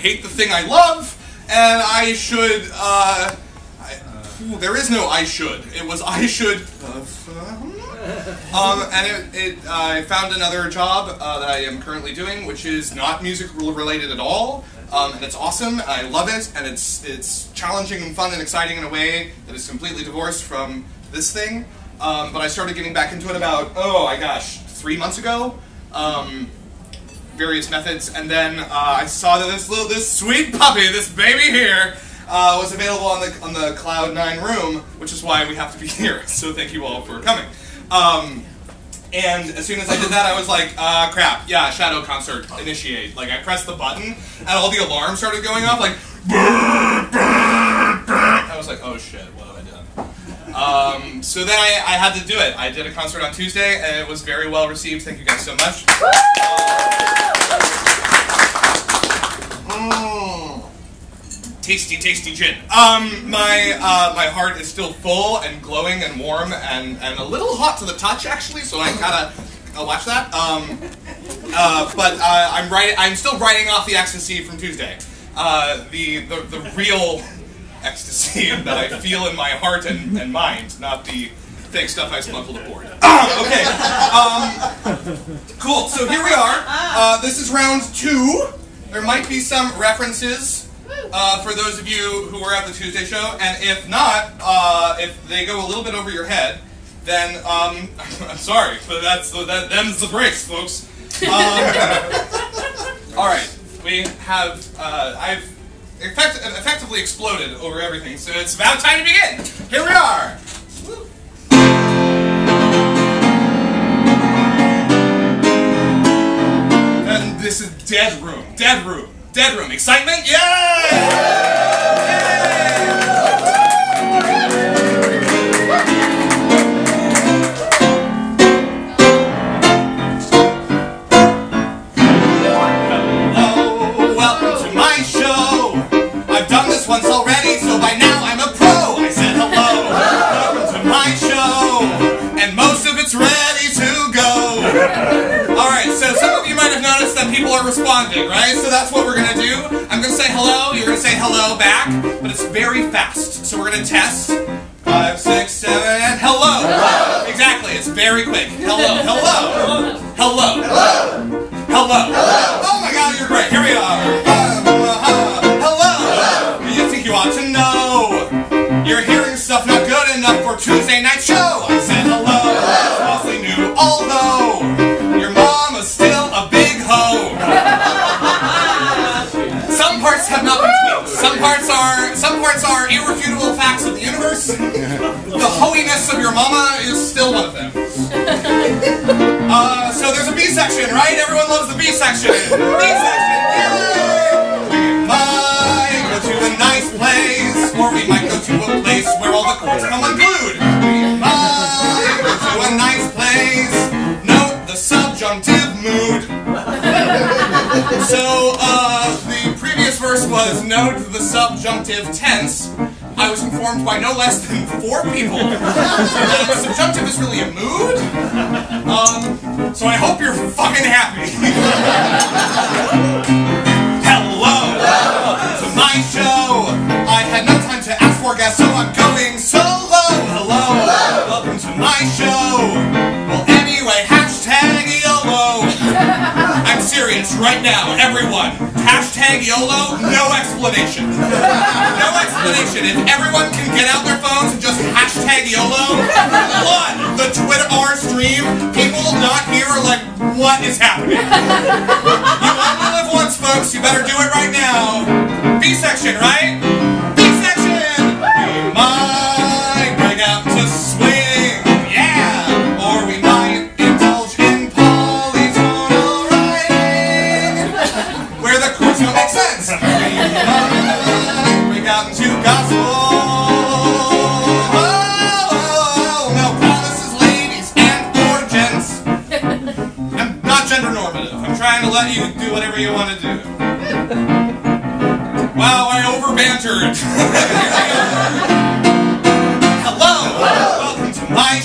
hate the thing I love, and I should, uh, I, there is no I should. It was I should, um, and it, it, I found another job uh, that I am currently doing, which is not music related at all, um, and it's awesome, I love it, and it's, it's challenging and fun and exciting in a way that is completely divorced from this thing, um, but I started getting back into it about, oh my gosh, three months ago, um, various methods, and then uh, I saw that this little, this sweet puppy, this baby here, uh, was available on the on the Cloud Nine room, which is why we have to be here. So thank you all for coming. Um, and as soon as I did that, I was like, uh, crap, yeah, Shadow Concert, initiate. Like, I pressed the button, and all the alarms started going off, like, I was like, oh shit, what have I done? Um, so then I, I, had to do it. I did a concert on Tuesday, and it was very well received. Thank you guys so much. Tasty, tasty gin. Um, my uh, my heart is still full and glowing and warm and, and a little hot to the touch actually. So I gotta I'll watch that. Um, uh, but uh, I'm writing. I'm still writing off the ecstasy from Tuesday. Uh, the, the the real ecstasy that I feel in my heart and, and mind, not the fake stuff I smuggled aboard. okay. Um, cool. So here we are. Uh, this is round two. There might be some references uh, for those of you who were at the Tuesday show, and if not, uh, if they go a little bit over your head, then um, I'm sorry, but that's that them's the breaks, folks. Um, all right, we have uh, I've effect effectively exploded over everything, so it's about time to begin. Here we are. This is Dead Room. Dead Room. Dead Room. Excitement? Yay! Hello, welcome to my show. I've done this once already, so by now people are responding, right? So that's what we're gonna do. I'm gonna say hello. You're gonna say hello back, but it's very fast. So we're gonna test. Five, six, seven, hello. hello. Exactly. It's very quick. Hello. Hello. Hello. Hello. Hello. Hello. Oh my God, you're great. Here we are. Hello. You think you ought to know? You're hearing stuff not good enough for Tuesday night show. I said hello. Some parts have not been tweaked. Some parts are some parts are irrefutable facts of the universe. The holiness of your mama is still one of them. Uh, so there's a B section, right? Everyone loves the B section. B section, yay! We might go to a nice place, or we might go to a place where all the chords come unglued. We might go to a nice place. Note the subjunctive mood. So, uh, was note the subjunctive tense. I was informed by no less than four people that subjunctive is really a mood. Um, so I hope you're fucking happy. Hello, to my show. I had no time to ask for guests, so I'm going solo. Hello, welcome to my show. Well, anyway, hashtag YOLO. I'm serious right now. Hashtag YOLO, no explanation. No explanation. If everyone can get out their phones and just hashtag YOLO, one, the Twitter R stream, people not here are like, what is happening? You only live once, folks. You better do it right now. B section, right? To let you do whatever you want to do. Wow, I over bantered. Hello, welcome to my